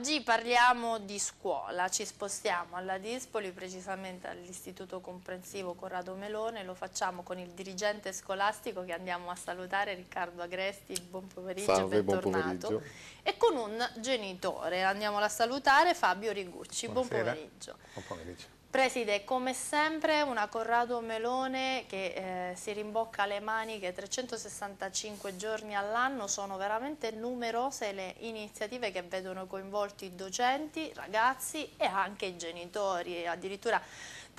Oggi parliamo di scuola, ci spostiamo alla Dispoli, precisamente all'Istituto Comprensivo Corrado Melone, lo facciamo con il dirigente scolastico che andiamo a salutare, Riccardo Agresti, buon pomeriggio Salve, e bentornato. Buon pomeriggio. E con un genitore, andiamo a salutare Fabio Rigucci, Buonasera. buon pomeriggio. Buon pomeriggio. Preside, come sempre una Corrado Melone che eh, si rimbocca le maniche 365 giorni all'anno, sono veramente numerose le iniziative che vedono coinvolti docenti, ragazzi e anche i genitori, addirittura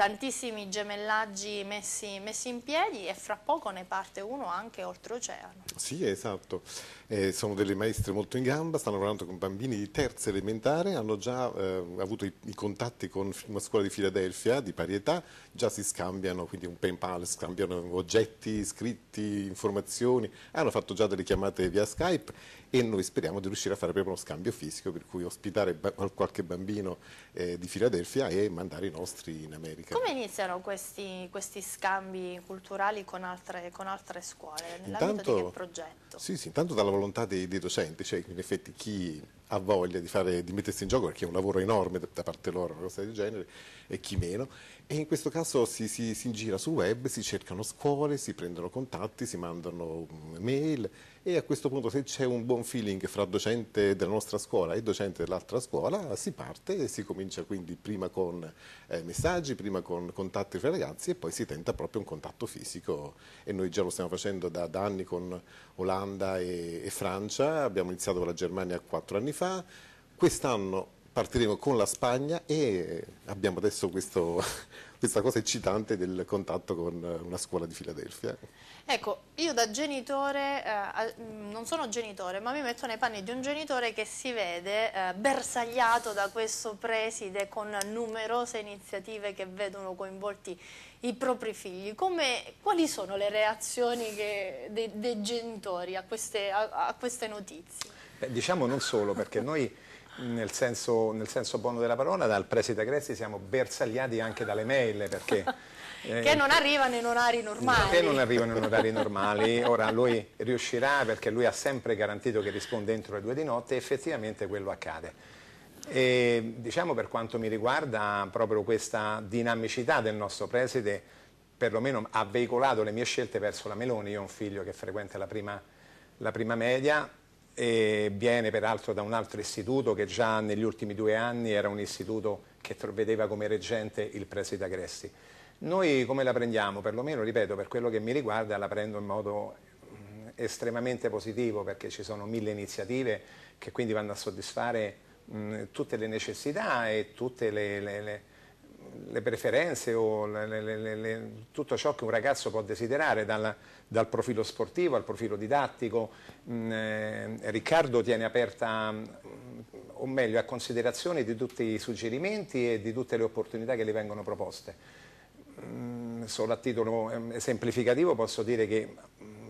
tantissimi gemellaggi messi, messi in piedi e fra poco ne parte uno anche oltreoceano. Sì, esatto. Eh, sono delle maestre molto in gamba, stanno lavorando con bambini di terza elementare, hanno già eh, avuto i, i, contatti con una scuola di Filadelfia di pari età, già si scambiano, quindi un pen pal, scambiano oggetti, scritti, informazioni, hanno fatto già delle chiamate via Skype e noi speriamo di riuscire a fare proprio uno scambio fisico, per cui ospitare qualche bambino eh, di Filadelfia e mandare i nostri in America. Come iniziano questi, questi scambi culturali con altre, con altre scuole? Nell'ambito di che progetto? Sì, sì, intanto dalla volontà dei, dei docenti, cioè in effetti chi ha voglia di, fare, di, mettersi in gioco perché è un lavoro enorme da parte loro, una cosa del genere, e chi meno. E in questo caso si, si, si gira sul web, si cercano scuole, si prendono contatti, si mandano mail e a questo punto se c'è un buon feeling fra docente della nostra scuola e docente dell'altra scuola si parte e si comincia quindi prima con eh, messaggi, prima con contatti fra i ragazzi e poi si tenta proprio un contatto fisico. E noi già lo stiamo facendo da, da anni con Olanda e, e Francia, abbiamo iniziato con la Germania quattro anni fa, quest'anno partiremo con la Spagna e abbiamo adesso questo, questa cosa eccitante del contatto con una scuola di Filadelfia. Ecco, io da genitore, eh, non sono genitore, ma mi metto nei panni di un genitore che si vede eh, bersagliato da questo preside con numerose iniziative che vedono coinvolti i propri figli. Come, quali sono le reazioni che, dei, dei, genitori a queste, a, a queste notizie? Beh, diciamo non solo, perché noi nel senso, nel senso, buono della parola, dal preside Grezzi siamo bersagliati anche dalle mail perché... Eh, che non arrivano in orari normali. Che non arrivano in orari normali, ora lui riuscirà perché lui ha sempre garantito che risponde entro le due di notte e effettivamente quello accade. E, diciamo per quanto mi riguarda proprio questa dinamicità del nostro preside perlomeno ha veicolato le mie scelte verso la Meloni, io ho un figlio che frequenta la prima, la prima media, e viene peraltro da un altro istituto che già negli ultimi due anni era un istituto che vedeva come reggente il preside Agressi. Noi come la prendiamo? Perlomeno, ripeto, per quello che mi riguarda la prendo in modo mm, estremamente positivo perché ci sono mille iniziative che quindi vanno a soddisfare mh, mm, tutte le necessità e tutte le, le, le le preferenze o le, le, le, tutto ciò che un ragazzo può desiderare, dal, dal profilo sportivo al profilo didattico. Mm, eh, Riccardo tiene aperta, mm, o meglio, a considerazione di tutti i suggerimenti e di tutte le opportunità che le vengono proposte. Mm, solo a titolo eh, esemplificativo posso dire che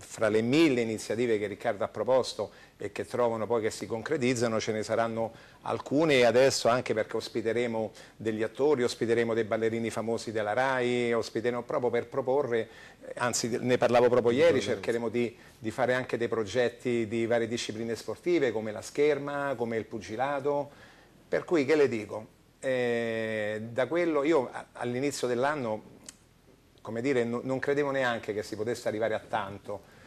fra le mille iniziative che Riccardo ha proposto e che trovano poi che si concretizzano ce ne saranno alcune adesso anche perché ospiteremo degli attori, ospiteremo dei ballerini famosi della RAI, ospiteremo proprio per proporre, anzi ne parlavo proprio ieri, cercheremo di, di fare anche dei progetti di varie discipline sportive come la scherma, come il pugilato, per cui che le dico? Eh, da quello io all'inizio dell'anno come dire, non credevo neanche che si potesse arrivare a tanto,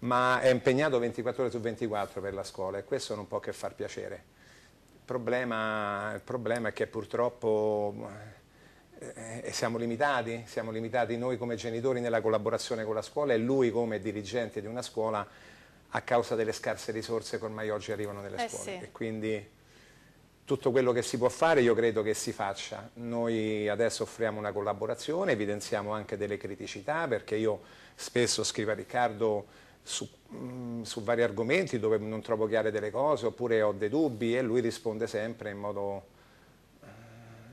ma è impegnato 24 ore su 24 per la scuola e questo non può che far piacere. Il problema, il problema è che purtroppo eh, siamo limitati, siamo limitati noi come genitori nella collaborazione con la scuola e lui come dirigente di una scuola a causa delle scarse risorse che ormai oggi arrivano nelle eh scuole. Sì. Tutto quello che si può fare io credo che si faccia. Noi adesso offriamo una collaborazione, evidenziamo anche delle criticità perché io spesso scrivo a Riccardo su, mm, su, vari argomenti dove non trovo chiare delle cose oppure ho dei dubbi e lui risponde sempre in modo, eh,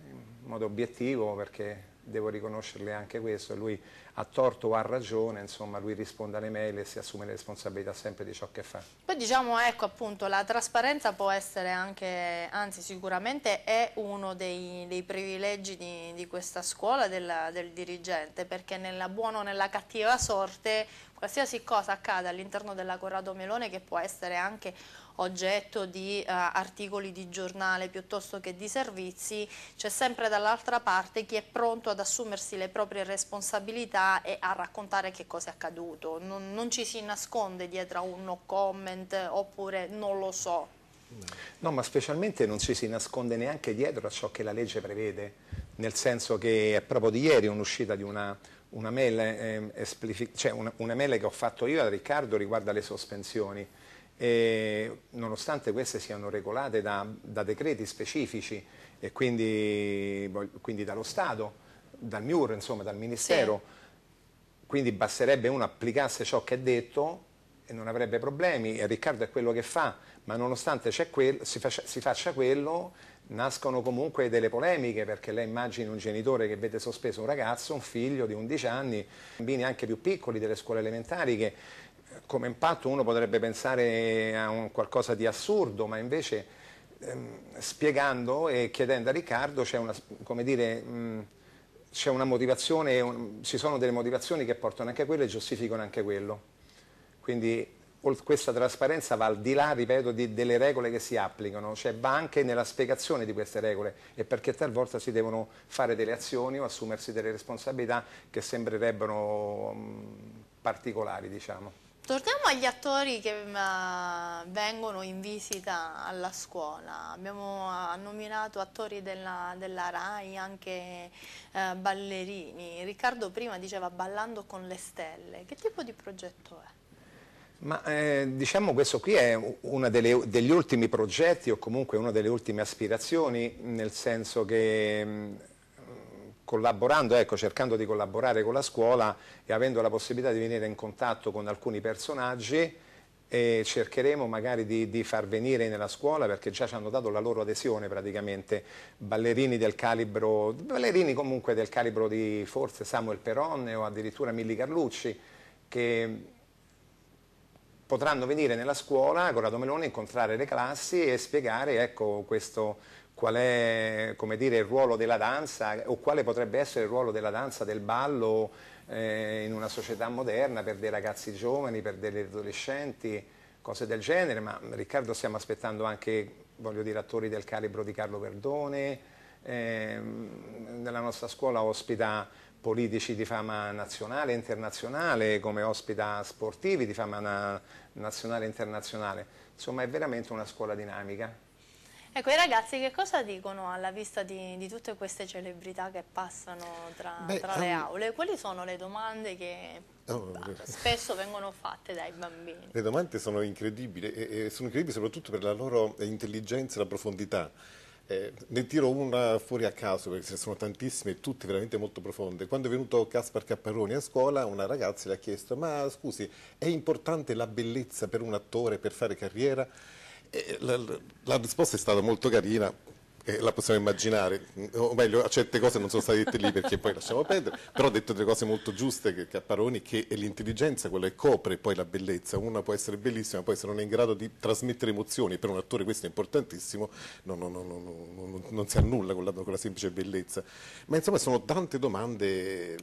in modo obiettivo perché devo riconoscerle anche questo. Lui a torto o a ragione, insomma, lui risponde alle mail e si assume le responsabilità sempre di ciò che fa. Poi diciamo, ecco appunto, la trasparenza può essere anche, anzi sicuramente è uno dei, dei privilegi di, di, questa scuola del, del dirigente, perché nella buona o nella cattiva sorte qualsiasi cosa accada all'interno della Corrado Melone che può essere anche oggetto di uh, articoli di giornale piuttosto che di servizi, c'è sempre dall'altra parte chi è pronto ad assumersi le proprie responsabilità e a raccontare che cosa è accaduto. Non, non ci si nasconde dietro a un no comment oppure non lo so. No, ma specialmente non ci si nasconde neanche dietro a ciò che la legge prevede, nel senso che è proprio di ieri un'uscita di una, una, mail, eh, cioè una, una mail che ho fatto io a Riccardo riguardo alle sospensioni e nonostante queste siano regolate da, da decreti specifici e quindi, quindi, dallo Stato, dal MIUR, insomma dal Ministero, sì. quindi basterebbe uno applicasse ciò che è detto e non avrebbe problemi e Riccardo è quello che fa, ma nonostante quello, si, faccia, si faccia quello nascono comunque delle polemiche perché lei immagini un genitore che vede sospeso un ragazzo, un figlio di 11 anni, bambini anche più piccoli delle scuole elementari che come impatto uno potrebbe pensare a un qualcosa di assurdo, ma invece ehm, spiegando e chiedendo a Riccardo c'è una, dire, una motivazione, un, ci sono delle motivazioni che portano anche a quello e giustificano anche quello. Quindi questa trasparenza va al di là, ripeto, di, delle regole che si applicano, cioè va anche nella spiegazione di queste regole e perché talvolta si devono fare delle azioni o assumersi delle responsabilità che sembrerebbero mh, particolari, diciamo. Torniamo agli attori che uh, vengono in visita alla scuola. Abbiamo uh, nominato attori della, della RAI, anche uh, ballerini. Riccardo prima diceva Ballando con le stelle. Che tipo di progetto è? Ma eh, diciamo questo qui è uno degli ultimi progetti o comunque una delle ultime aspirazioni, nel senso che mh, collaborando, ecco, cercando di collaborare con la scuola e avendo la possibilità di venire in contatto con alcuni personaggi e cercheremo magari di, di, far venire nella scuola perché già ci hanno dato la loro adesione praticamente. Ballerini del calibro ballerini comunque del calibro di forse Samuel Peronne o addirittura Milli Carlucci che potranno venire nella scuola a Corrado Melone incontrare le classi e spiegare ecco, questo, qual è dire, il ruolo della danza o quale potrebbe essere il ruolo della danza, del ballo eh, in una società moderna per dei ragazzi giovani, per degli adolescenti, cose del genere, ma Riccardo stiamo aspettando anche dire, attori del calibro di Carlo Verdone, eh, nella nostra scuola ospita politici di fama nazionale e internazionale, come ospita sportivi di fama na nazionale e internazionale, insomma è veramente una scuola dinamica. Ecco, i ragazzi che cosa dicono alla vista di, di tutte queste celebrità che passano tra, Beh, tra le um... aule? Quali sono le domande che oh, spesso vengono fatte dai bambini? Le domande sono incredibili e, e sono incredibili soprattutto per la loro intelligenza e la profondità. Eh, ne tiro una fuori a caso perché ce ne sono tantissime tutte veramente molto profonde. Quando è venuto Caspar Capparoni a scuola, una ragazza le ha chiesto: Ma scusi, è importante la bellezza per un attore per fare carriera? La, la, risposta è stata molto carina, eh, la possiamo immaginare, o meglio, certe cose non sono state dette lì perché poi lasciamo perdere, però ha detto delle cose molto giuste che, che che è l'intelligenza quella che copre poi la bellezza, una può essere bellissima, poi se non è in grado di trasmettere emozioni, per un attore questo è importantissimo, non, non, non, non si annulla con la, con la semplice bellezza. Ma insomma sono tante domande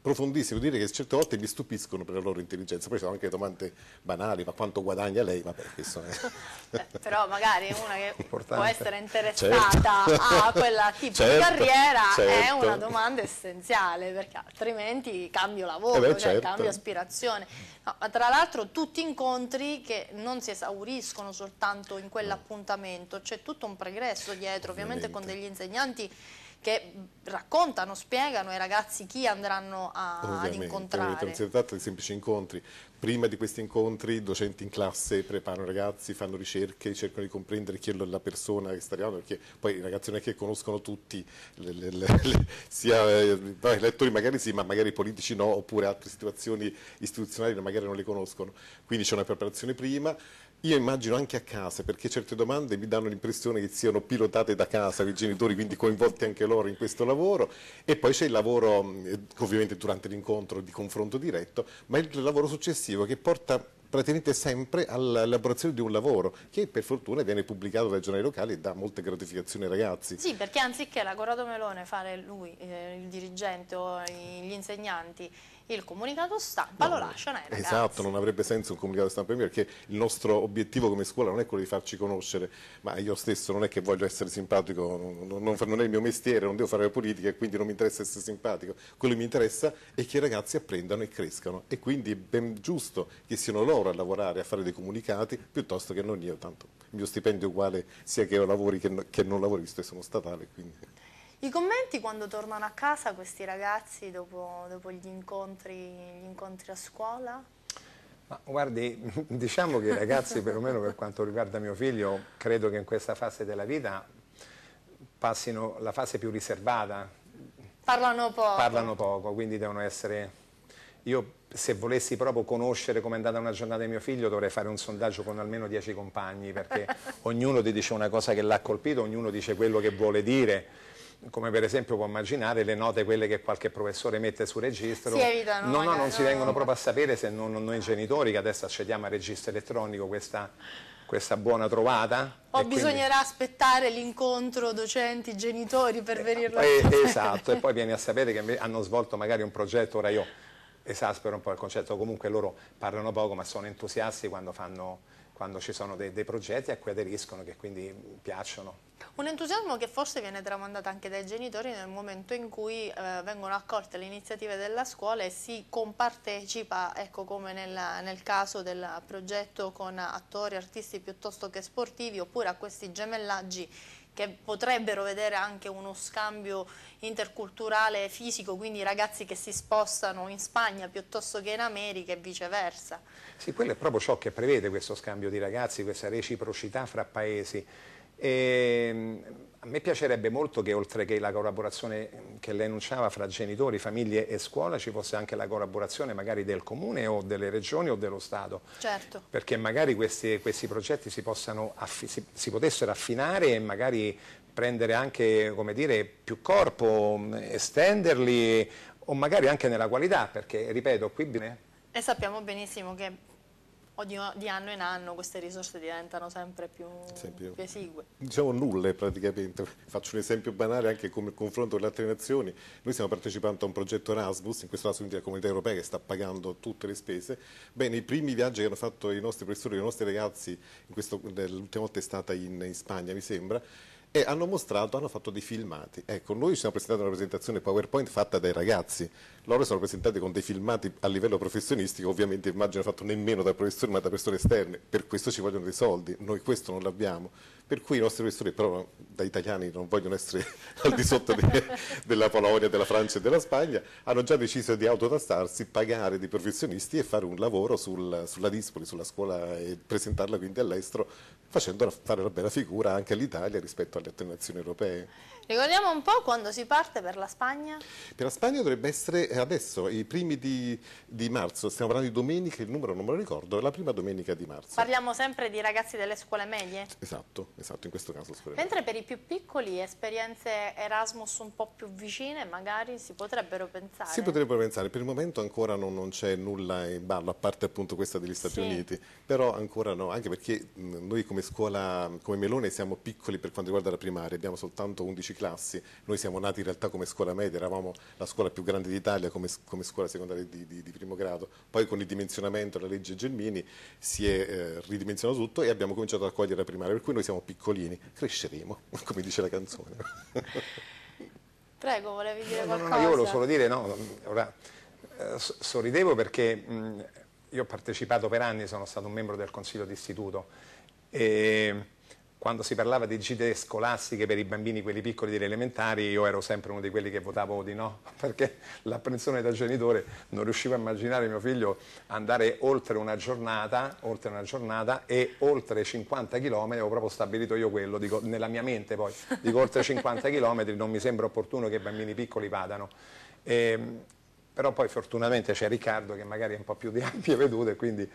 profondissimo, dire che certe volte mi stupiscono per la loro intelligenza, poi sono anche domande banali, ma quanto guadagna lei? Vabbè, questo è... eh, però magari una che Importante. può essere interessata certo. a quella tipo certo. di carriera certo. è una domanda essenziale, perché altrimenti cambio lavoro, eh beh, cioè certo. cambio aspirazione. No, tra l'altro tutti incontri che non si esauriscono soltanto in quell'appuntamento, c'è tutto un pregresso dietro, ovviamente, ovviamente con degli insegnanti che raccontano, spiegano ai ragazzi chi andranno a, ad incontrare. Non si tratta di semplici incontri. Prima di questi incontri i docenti in classe preparano i ragazzi, fanno ricerche, cercano di comprendere chi è la persona che sta arrivando, perché poi i ragazzi non è che conoscono tutti, le, le, le, sia eh, i lettori magari sì, ma magari i politici no, oppure altre situazioni istituzionali magari non le conoscono. Quindi c'è una preparazione prima, Io immagino anche a casa, perché certe domande mi danno l'impressione che siano pilotate da casa, i genitori quindi coinvolti anche loro in questo lavoro e poi c'è il lavoro, ovviamente durante l'incontro di confronto diretto, ma il lavoro successivo che porta praticamente sempre all'elaborazione di un lavoro che per fortuna viene pubblicato dai giornali locali e dà molte gratificazioni ai ragazzi. Sì, perché anziché la Corrado Melone fare lui, eh, il dirigente o gli insegnanti, il comunicato stampa no, lo lasciano ai ragazzi. Esatto, non avrebbe senso un comunicato stampa perché il nostro obiettivo come scuola non è quello di farci conoscere, ma io stesso non è che voglio essere simpatico, non, non, non è il mio mestiere, non devo fare la politica e quindi non mi interessa essere simpatico. Quello che mi interessa è che i ragazzi apprendano e crescano e quindi è ben giusto che siano loro a lavorare, a fare dei comunicati, piuttosto che non io, tanto il mio stipendio è uguale sia che io lavori che, che non lavori, visto che sono statale. Quindi. I commenti quando tornano a casa questi ragazzi dopo, dopo gli, incontri, gli, incontri, a scuola? Ma guardi, diciamo che i ragazzi, perlomeno per quanto riguarda mio figlio, credo che in questa fase della vita passino la fase più riservata. Parlano poco. Parlano poco, quindi devono essere... Io se volessi proprio conoscere come è andata una giornata di mio figlio dovrei fare un sondaggio con almeno dieci compagni perché ognuno ti dice una cosa che l'ha colpito, ognuno dice quello che vuole dire come per esempio può immaginare le note quelle che qualche professore mette su registro si evitano no, no, non si vengono proprio a sapere se non noi genitori che adesso accediamo al registro elettronico questa, questa buona trovata. O bisognerà quindi... aspettare l'incontro docenti genitori per venirlo eh, a esatto e poi vieni a sapere che hanno svolto magari un progetto ora io esaspero un po' il concetto comunque loro parlano poco ma sono entusiasti quando fanno quando ci sono dei, dei progetti a cui aderiscono che quindi piacciono. Un entusiasmo che forse viene tramandato anche dai genitori nel momento in cui eh, vengono accolte le iniziative della scuola e si compartecipa, ecco come nel, nel, caso del progetto con attori, artisti piuttosto che sportivi, oppure a questi gemellaggi che potrebbero vedere anche uno scambio interculturale fisico, quindi ragazzi che si spostano in Spagna piuttosto che in America e viceversa. Sì, quello è proprio ciò che prevede questo scambio di ragazzi, questa reciprocità fra paesi. E, ehm, a me piacerebbe molto che oltre che la collaborazione che lei enunciava fra genitori, famiglie e scuola ci fosse anche la collaborazione magari del comune o delle regioni o dello Stato. Certo. Perché magari questi, questi progetti si, si, si, potessero affinare e magari prendere anche dire, più corpo, estenderli o magari anche nella qualità, perché ripeto, qui... E sappiamo benissimo che di, di, anno in anno queste risorse diventano sempre più, più esigue. Diciamo nulle praticamente. Faccio un esempio banale anche come confronto con le altre nazioni. Noi stiamo partecipando a un progetto Erasmus, in questo caso quindi la comunità europea che sta pagando tutte le spese. Bene, i primi viaggi che hanno fatto i nostri professori, i nostri ragazzi, l'ultima volta è stata in, in Spagna mi sembra, e hanno mostrato, hanno fatto dei filmati. Ecco, noi ci siamo presentati una presentazione PowerPoint fatta dai ragazzi, loro sono presentati con dei filmati a livello professionistico, ovviamente immagino fatto nemmeno da professori ma da persone esterne, per questo ci vogliono dei soldi, noi questo non l'abbiamo. Per cui i nostri professori però da italiani non vogliono essere al di sotto di, della Polonia, della Francia e della Spagna, hanno già deciso di autotastarsi, pagare dei professionisti e fare un lavoro sul, sulla Dispoli, sulla scuola e presentarla quindi all'estero, facendo fare una bella figura anche all'Italia rispetto alle altre nazioni europee. Ricordiamo un po' quando si parte per la Spagna? Per la Spagna dovrebbe essere adesso, i primi di, di, marzo, stiamo parlando di domenica, il numero non me lo ricordo, la prima domenica di marzo. Parliamo sempre di ragazzi delle scuole medie? Esatto, esatto, in questo caso scuole Mentre per i più piccoli esperienze Erasmus un po' più vicine magari si potrebbero pensare? Si potrebbero pensare, per il momento ancora non, non c'è nulla in ballo, a parte appunto questa degli Stati sì. Uniti, però ancora no, anche perché noi come scuola, come Melone siamo piccoli per quanto riguarda la primaria, abbiamo soltanto 11 classi. Noi siamo nati in realtà come scuola media, eravamo la scuola più grande d'Italia come, come, scuola secondaria di, di, di, primo grado. Poi con il dimensionamento, la legge Gelmini, si è eh, ridimensionato tutto e abbiamo cominciato a accogliere la primaria, per cui noi siamo piccolini, cresceremo, come dice la canzone. Prego, volevi dire qualcosa? No, no, io volevo solo dire, no, ora, eh, sorridevo perché mh, io ho partecipato per anni, sono stato un membro del Consiglio d'Istituto e quando si parlava di gite scolastiche per i bambini, quelli piccoli delle elementari, io ero sempre uno di quelli che votavo di no, perché l'apprensione da genitore non riuscivo a immaginare mio figlio andare oltre una giornata, oltre una giornata e oltre 50 km, avevo proprio stabilito io quello, dico, nella mia mente poi, dico oltre 50 km non mi sembra opportuno che i bambini piccoli vadano. E, però poi fortunatamente c'è Riccardo che magari è un po' più di ampie vedute, quindi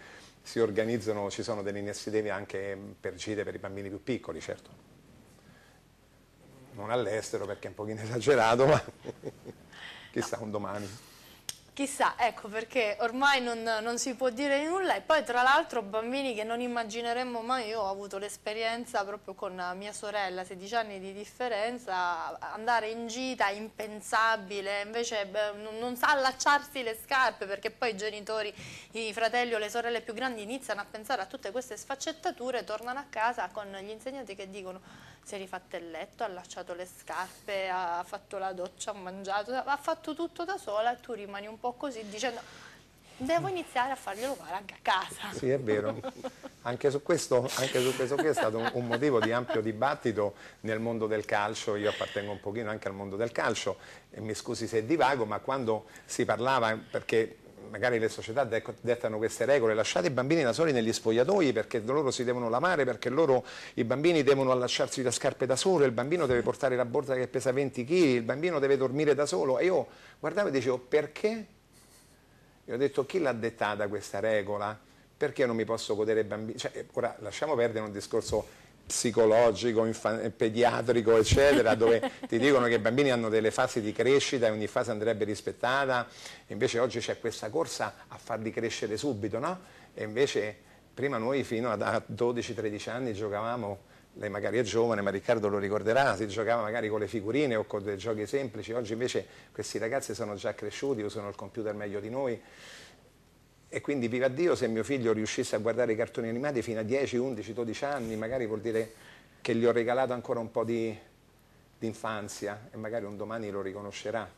si organizzano, ci sono delle iniziative anche per gite per i bambini più piccoli, certo. Non all'estero perché è un pochino esagerato, ma chissà un domani. Chissà, ecco perché ormai non, non, si può dire nulla. E poi tra l'altro bambini che non immagineremmo mai, io ho avuto l'esperienza proprio con mia sorella, 16 anni di differenza, andare in gita impensabile, invece beh, non, non, sa allacciarsi le scarpe perché poi i genitori, i fratelli o le sorelle più grandi iniziano a pensare a tutte queste sfaccettature, tornano a casa con gli insegnanti che dicono si è rifatto il letto, ha allacciato le scarpe, ha fatto la doccia, ha mangiato, ha fatto tutto da sola e tu rimani un po' così dicendo devo iniziare a farglielo fare anche a casa. Sì, è vero. Anche su questo, anche su questo qui è stato un, un, motivo di ampio dibattito nel mondo del calcio, io appartengo un pochino anche al mondo del calcio e mi scusi se divago, ma quando si parlava, perché magari le società dettano queste regole, lasciate i bambini da soli negli spogliatoi perché loro si devono lavare, perché loro, i bambini devono allacciarsi le scarpe da solo, il bambino deve portare la borsa che pesa 20 kg, il bambino deve dormire da solo e io guardavo e dicevo perché? E ho detto chi l'ha dettata questa regola? Perché non mi posso godere i bambini? Cioè, ora lasciamo perdere un discorso psicologico, pediatrico, eccetera, dove ti dicono che i bambini hanno delle fasi di crescita e ogni fase andrebbe rispettata, invece oggi c'è questa corsa a farli crescere subito, no? E invece prima noi fino a 12-13 anni giocavamo, lei magari è giovane, ma Riccardo lo ricorderà, si giocava magari con le figurine o con dei giochi semplici, oggi invece questi ragazzi sono già cresciuti, usano il computer meglio di noi e quindi viva Dio se mio figlio riuscisse a guardare i cartoni animati fino a 10, 11, 12 anni, magari vuol dire che gli ho regalato ancora un po' di, infanzia e magari un domani lo riconoscerà.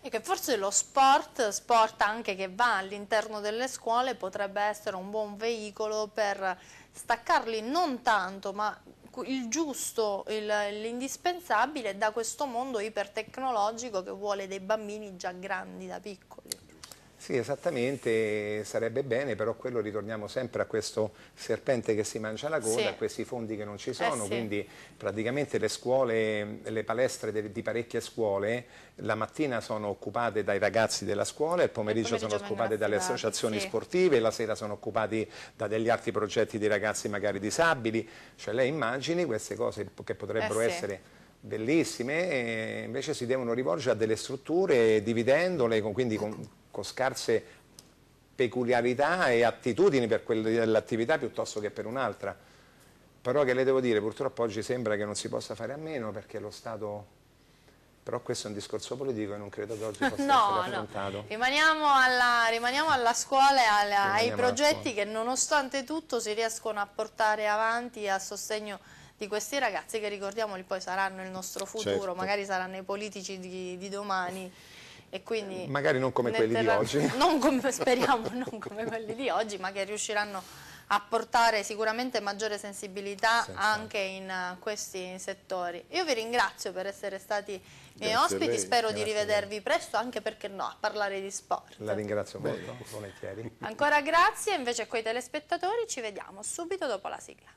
E che forse lo sport, sport anche che va all'interno delle scuole, potrebbe essere un buon veicolo per staccarli non tanto, ma il giusto, l'indispensabile da questo mondo ipertecnologico che vuole dei bambini già grandi da piccoli. Sì, esattamente, sarebbe bene, però quello ritorniamo sempre a questo serpente che si mangia la coda, sì. a questi fondi che non ci sono, eh sì. quindi praticamente le scuole, le palestre di, di parecchie scuole la mattina sono occupate dai ragazzi della scuola, il pomeriggio, il pomeriggio sono occupate dalle associazioni sì. sportive, la sera sono occupati da degli altri progetti di ragazzi magari disabili, cioè lei immagini queste cose che potrebbero eh essere bellissime invece si devono rivolgere a delle strutture dividendole, quindi con, con scarse peculiarità e attitudini per quell'attività piuttosto che per un'altra. Però che le devo dire, purtroppo oggi sembra che non si possa fare a meno perché lo Stato però questo è un discorso politico e non credo che oggi possa no, essere affrontato. No. Rimaniamo, alla, rimaniamo alla scuola e alla, ai progetti che nonostante tutto si riescono a portare avanti a sostegno di questi ragazzi che ricordiamoli poi saranno il nostro futuro, certo. magari saranno i politici di, di domani. E quindi magari non come quelli di oggi. Non come, speriamo non come quelli di oggi, ma che riusciranno a portare sicuramente maggiore sensibilità Senza. anche in uh, questi settori. Io vi ringrazio per essere stati miei ospiti, spero Grazie di rivedervi presto, anche perché no, a parlare di sport. La ringrazio molto, volentieri. Ancora grazie, invece a quei telespettatori ci vediamo subito dopo la sigla.